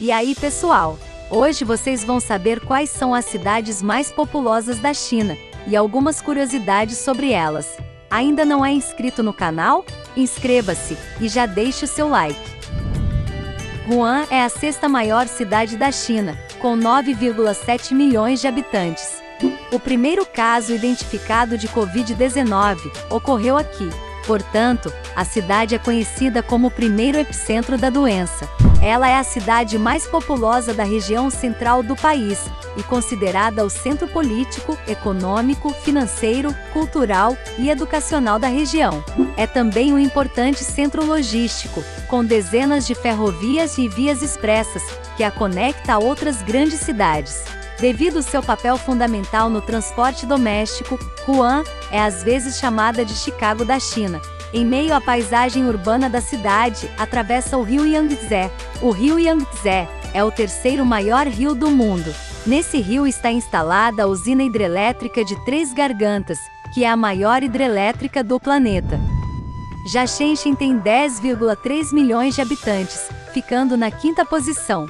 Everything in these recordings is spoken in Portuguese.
E aí, pessoal? Hoje vocês vão saber quais são as cidades mais populosas da China e algumas curiosidades sobre elas. Ainda não é inscrito no canal? Inscreva-se e já deixe o seu like. Wuhan é a sexta maior cidade da China, com 9,7 milhões de habitantes. O primeiro caso identificado de Covid-19 ocorreu aqui. Portanto, a cidade é conhecida como o primeiro epicentro da doença. Ela é a cidade mais populosa da região central do país e considerada o centro político, econômico, financeiro, cultural e educacional da região. É também um importante centro logístico, com dezenas de ferrovias e vias expressas, que a conecta a outras grandes cidades. Devido ao seu papel fundamental no transporte doméstico, Wuhan é às vezes chamada de Chicago da China, em meio à paisagem urbana da cidade, atravessa o rio Yangtze. O rio Yangtze é o terceiro maior rio do mundo. Nesse rio está instalada a usina hidrelétrica de Três Gargantas, que é a maior hidrelétrica do planeta. Já Shenzhen tem 10,3 milhões de habitantes, ficando na quinta posição.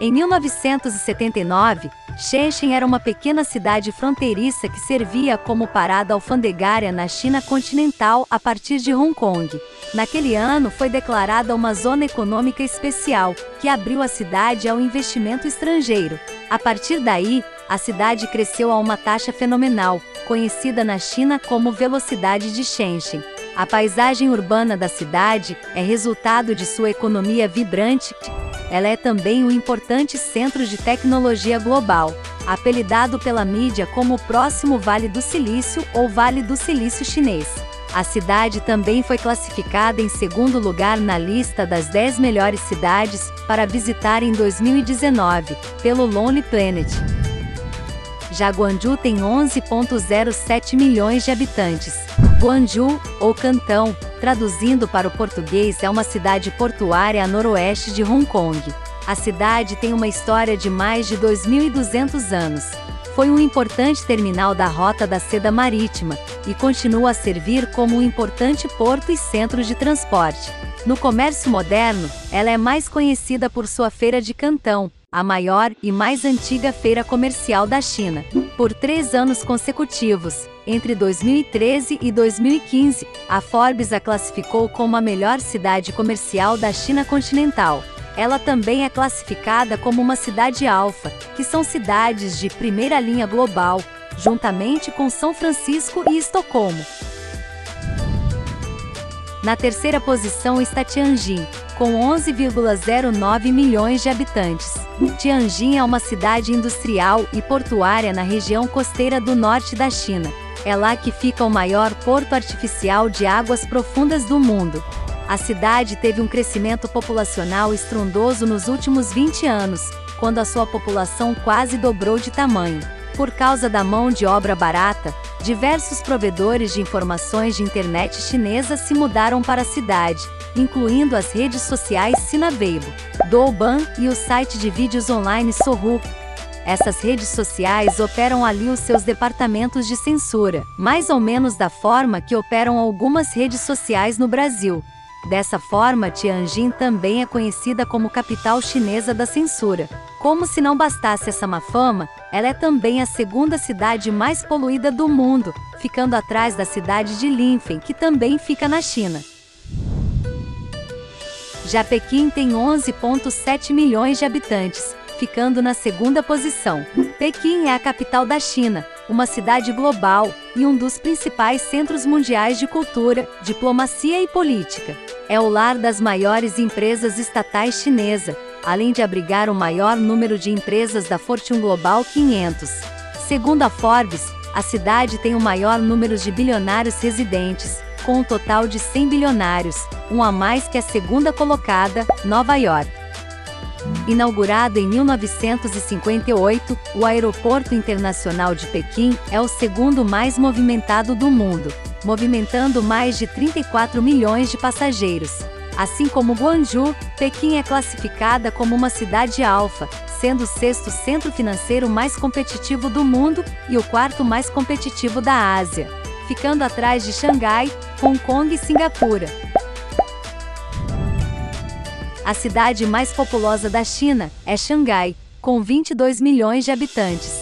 Em 1979, Shenzhen era uma pequena cidade fronteiriça que servia como parada alfandegária na China continental a partir de Hong Kong. Naquele ano foi declarada uma zona econômica especial, que abriu a cidade ao investimento estrangeiro. A partir daí, a cidade cresceu a uma taxa fenomenal, conhecida na China como velocidade de Shenzhen. A paisagem urbana da cidade é resultado de sua economia vibrante, ela é também um importante centro de tecnologia global, apelidado pela mídia como o próximo Vale do Silício ou Vale do Silício Chinês. A cidade também foi classificada em segundo lugar na lista das 10 melhores cidades para visitar em 2019, pelo Lonely Planet. Já Guangzhou tem 11,07 milhões de habitantes. Guangzhou, ou Cantão, traduzindo para o português é uma cidade portuária a noroeste de Hong Kong. A cidade tem uma história de mais de 2.200 anos. Foi um importante terminal da Rota da Seda Marítima e continua a servir como um importante porto e centro de transporte. No comércio moderno, ela é mais conhecida por sua feira de Cantão, a maior e mais antiga feira comercial da China. Por três anos consecutivos, entre 2013 e 2015, a Forbes a classificou como a melhor cidade comercial da China continental. Ela também é classificada como uma cidade alfa, que são cidades de primeira linha global, juntamente com São Francisco e Estocolmo. Na terceira posição está Tianjin, com 11,09 milhões de habitantes. Tianjin é uma cidade industrial e portuária na região costeira do norte da China. É lá que fica o maior porto artificial de águas profundas do mundo. A cidade teve um crescimento populacional estrondoso nos últimos 20 anos, quando a sua população quase dobrou de tamanho. Por causa da mão de obra barata, diversos provedores de informações de internet chinesa se mudaram para a cidade, incluindo as redes sociais Sina Weibo, Douban e o site de vídeos online Sohu. Essas redes sociais operam ali os seus departamentos de censura, mais ou menos da forma que operam algumas redes sociais no Brasil. Dessa forma, Tianjin também é conhecida como capital chinesa da censura. Como se não bastasse essa má fama, ela é também a segunda cidade mais poluída do mundo, ficando atrás da cidade de Linfen, que também fica na China. Já Pequim tem 11,7 milhões de habitantes, ficando na segunda posição. Pequim é a capital da China, uma cidade global e um dos principais centros mundiais de cultura, diplomacia e política. É o lar das maiores empresas estatais chinesa, além de abrigar o maior número de empresas da Fortune Global 500. Segundo a Forbes, a cidade tem o maior número de bilionários residentes, com um total de 100 bilionários, um a mais que a segunda colocada, Nova York. Inaugurado em 1958, o Aeroporto Internacional de Pequim é o segundo mais movimentado do mundo, movimentando mais de 34 milhões de passageiros. Assim como Guangzhou, Pequim é classificada como uma cidade alfa, sendo o sexto centro financeiro mais competitivo do mundo e o quarto mais competitivo da Ásia ficando atrás de Xangai, Hong Kong e Singapura. A cidade mais populosa da China é Xangai, com 22 milhões de habitantes.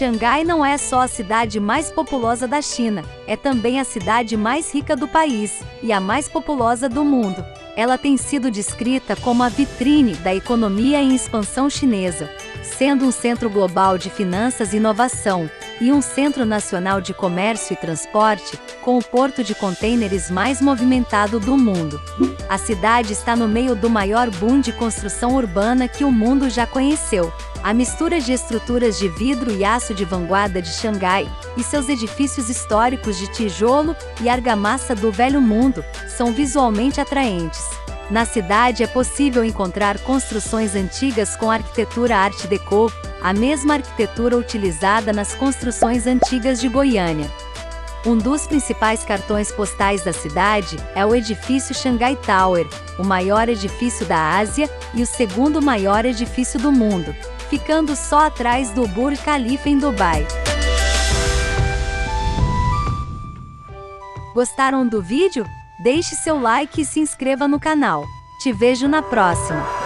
Xangai não é só a cidade mais populosa da China, é também a cidade mais rica do país e a mais populosa do mundo. Ela tem sido descrita como a vitrine da economia em expansão chinesa, sendo um centro global de finanças e inovação e um centro nacional de comércio e transporte, com o porto de contêineres mais movimentado do mundo. A cidade está no meio do maior boom de construção urbana que o mundo já conheceu. A mistura de estruturas de vidro e aço de vanguarda de Xangai e seus edifícios históricos de tijolo e argamassa do Velho Mundo são visualmente atraentes. Na cidade é possível encontrar construções antigas com arquitetura Art Deco, a mesma arquitetura utilizada nas construções antigas de Goiânia. Um dos principais cartões postais da cidade é o edifício Shanghai Tower, o maior edifício da Ásia e o segundo maior edifício do mundo, ficando só atrás do Burj Khalifa em Dubai. Gostaram do vídeo? Deixe seu like e se inscreva no canal. Te vejo na próxima!